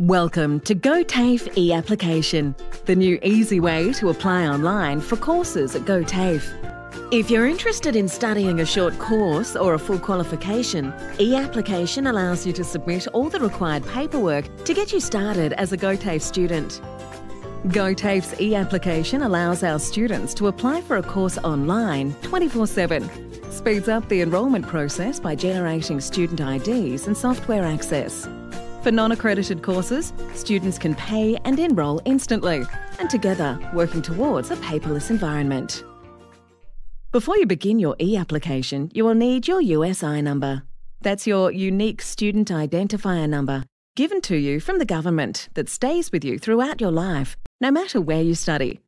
Welcome to GoTAFE e-application, the new easy way to apply online for courses at GoTAFE. If you're interested in studying a short course or a full qualification, e-application allows you to submit all the required paperwork to get you started as a GoTAFE student. GoTAFE's e-application allows our students to apply for a course online 24-7, speeds up the enrolment process by generating student IDs and software access. For non-accredited courses, students can pay and enrol instantly, and together working towards a paperless environment. Before you begin your e-application, you will need your USI number. That's your unique student identifier number, given to you from the government that stays with you throughout your life, no matter where you study.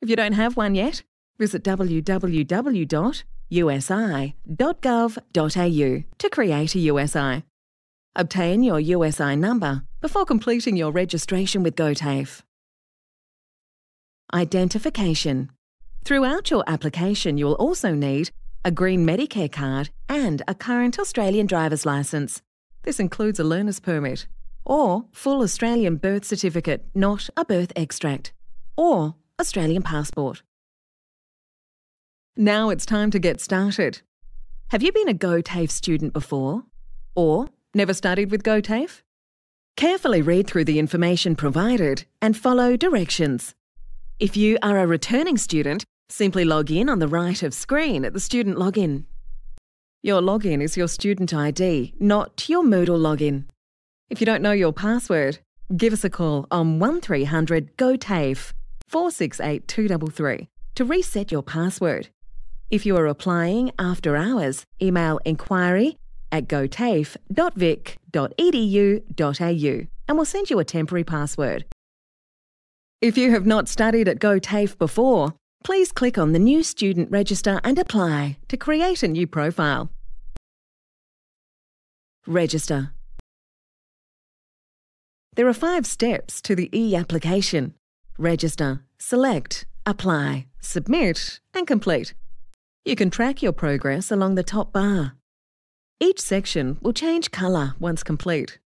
If you don't have one yet, visit www.usi.gov.au to create a USI. Obtain your USI number before completing your registration with GoTAFE. Identification. Throughout your application, you will also need a green Medicare card and a current Australian driver's licence. This includes a learner's permit, or full Australian birth certificate, not a birth extract, or Australian passport. Now it's time to get started. Have you been a GoTAFE student before? Or Never studied with GoTAFE? Carefully read through the information provided and follow directions. If you are a returning student, simply log in on the right of screen at the student login. Your login is your student ID, not your Moodle login. If you don't know your password, give us a call on 1300 GoTAFE 468 233 to reset your password. If you are applying after hours, email inquiry at gotafe.vic.edu.au and we'll send you a temporary password. If you have not studied at GoTAFE before, please click on the New Student Register and apply to create a new profile. Register. There are five steps to the e-application. Register, select, apply, submit and complete. You can track your progress along the top bar. Each section will change colour once complete.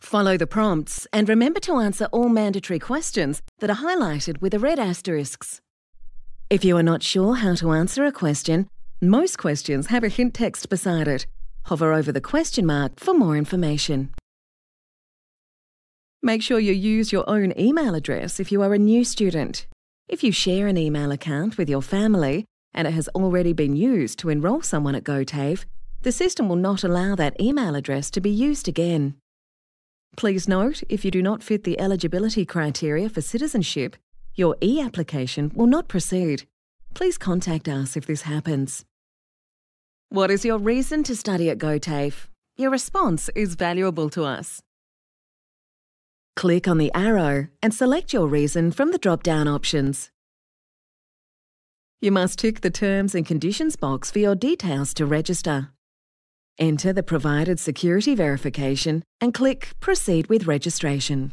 Follow the prompts and remember to answer all mandatory questions that are highlighted with the red asterisks. If you are not sure how to answer a question, most questions have a hint text beside it. Hover over the question mark for more information. Make sure you use your own email address if you are a new student. If you share an email account with your family, and it has already been used to enrol someone at GoTAFE, the system will not allow that email address to be used again. Please note, if you do not fit the eligibility criteria for citizenship, your e-application will not proceed. Please contact us if this happens. What is your reason to study at GoTAFE? Your response is valuable to us. Click on the arrow and select your reason from the drop-down options. You must tick the Terms and Conditions box for your details to register. Enter the provided security verification and click Proceed with Registration.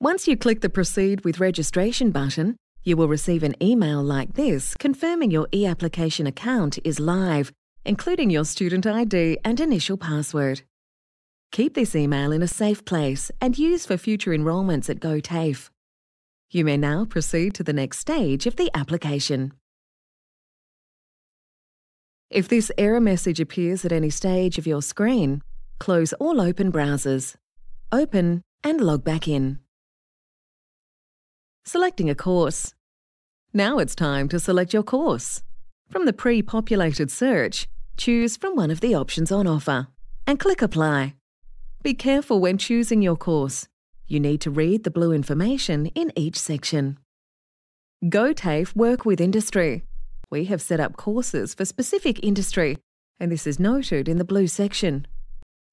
Once you click the Proceed with Registration button, you will receive an email like this confirming your e-application account is live, including your student ID and initial password. Keep this email in a safe place and use for future enrolments at GoTAFE. You may now proceed to the next stage of the application. If this error message appears at any stage of your screen, close all open browsers. Open and log back in. Selecting a course. Now it's time to select your course. From the pre-populated search, choose from one of the options on offer and click Apply. Be careful when choosing your course. You need to read the blue information in each section. GoTAFE work with industry. We have set up courses for specific industry, and this is noted in the blue section.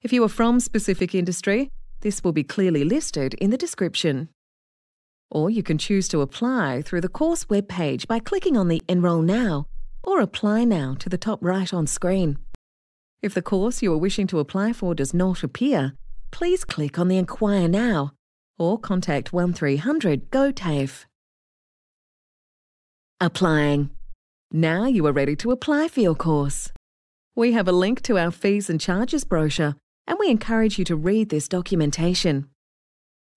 If you are from specific industry, this will be clearly listed in the description. Or you can choose to apply through the course web page by clicking on the Enrol Now or Apply Now to the top right on screen. If the course you are wishing to apply for does not appear, please click on the Inquire Now or contact 1300 GO TAFE. Applying. Now you are ready to apply for your course. We have a link to our fees and charges brochure and we encourage you to read this documentation.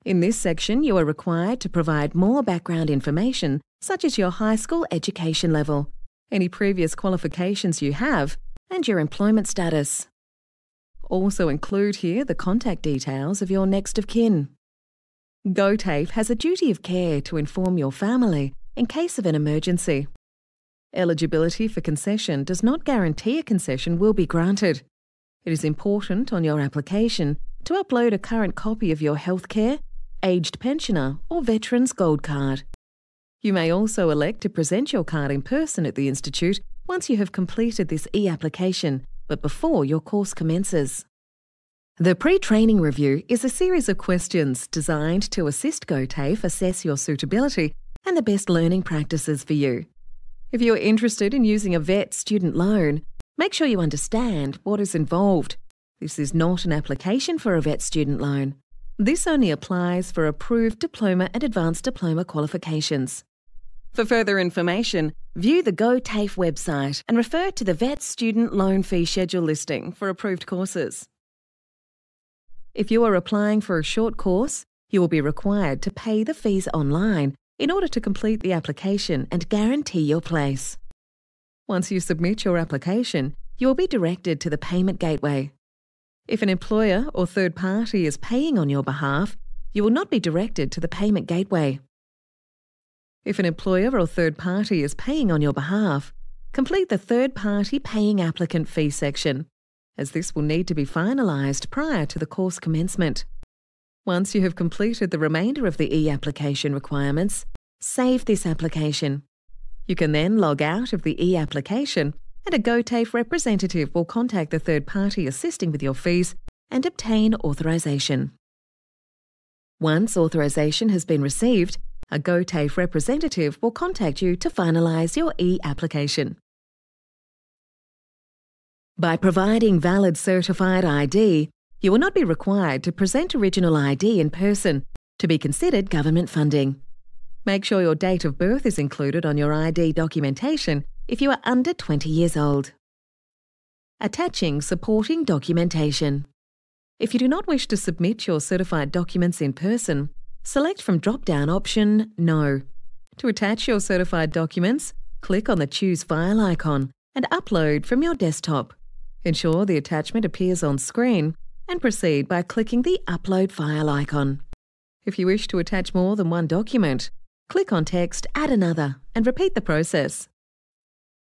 In this section, you are required to provide more background information, such as your high school education level, any previous qualifications you have, and your employment status. Also include here the contact details of your next of kin. GoTAFE has a duty of care to inform your family in case of an emergency. Eligibility for concession does not guarantee a concession will be granted. It is important on your application to upload a current copy of your healthcare, aged pensioner, or veteran's gold card. You may also elect to present your card in person at the Institute once you have completed this e application, but before your course commences. The pre training review is a series of questions designed to assist GoTAFE assess your suitability and the best learning practices for you. If you're interested in using a VET student loan, make sure you understand what is involved. This is not an application for a VET student loan. This only applies for approved diploma and advanced diploma qualifications. For further information, view the GoTAFE website and refer to the VET student loan fee schedule listing for approved courses. If you are applying for a short course, you will be required to pay the fees online in order to complete the application and guarantee your place. Once you submit your application, you will be directed to the payment gateway. If an employer or third party is paying on your behalf, you will not be directed to the payment gateway. If an employer or third party is paying on your behalf, complete the third party paying applicant fee section as this will need to be finalised prior to the course commencement. Once you have completed the remainder of the e-application requirements, save this application. You can then log out of the e-application and a GoTAFE representative will contact the third party assisting with your fees and obtain authorisation. Once authorisation has been received, a GoTAFE representative will contact you to finalise your e-application. By providing valid certified ID, you will not be required to present original ID in person to be considered government funding. Make sure your date of birth is included on your ID documentation if you are under 20 years old. Attaching supporting documentation. If you do not wish to submit your certified documents in person, select from drop-down option No. To attach your certified documents, click on the Choose File icon and upload from your desktop. Ensure the attachment appears on screen and proceed by clicking the Upload File icon. If you wish to attach more than one document, click on Text Add Another and repeat the process.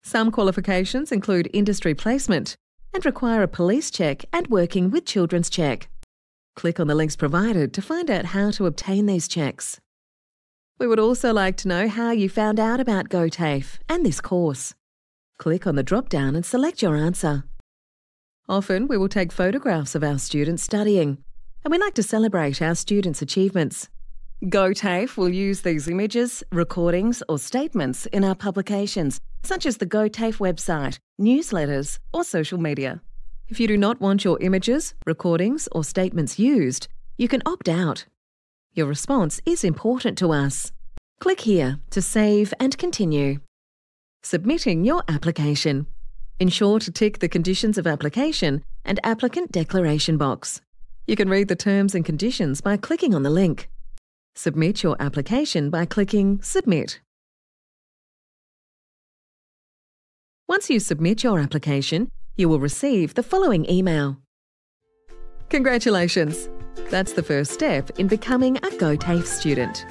Some qualifications include industry placement and require a police check and working with children's check. Click on the links provided to find out how to obtain these checks. We would also like to know how you found out about GoTAFE and this course. Click on the drop down and select your answer. Often we will take photographs of our students studying, and we like to celebrate our students' achievements. GoTAFE will use these images, recordings, or statements in our publications, such as the GoTAFE website, newsletters, or social media. If you do not want your images, recordings, or statements used, you can opt out. Your response is important to us. Click here to save and continue. Submitting your application. Ensure to tick the conditions of application and applicant declaration box. You can read the terms and conditions by clicking on the link. Submit your application by clicking Submit. Once you submit your application, you will receive the following email. Congratulations! That's the first step in becoming a GoTAFE student.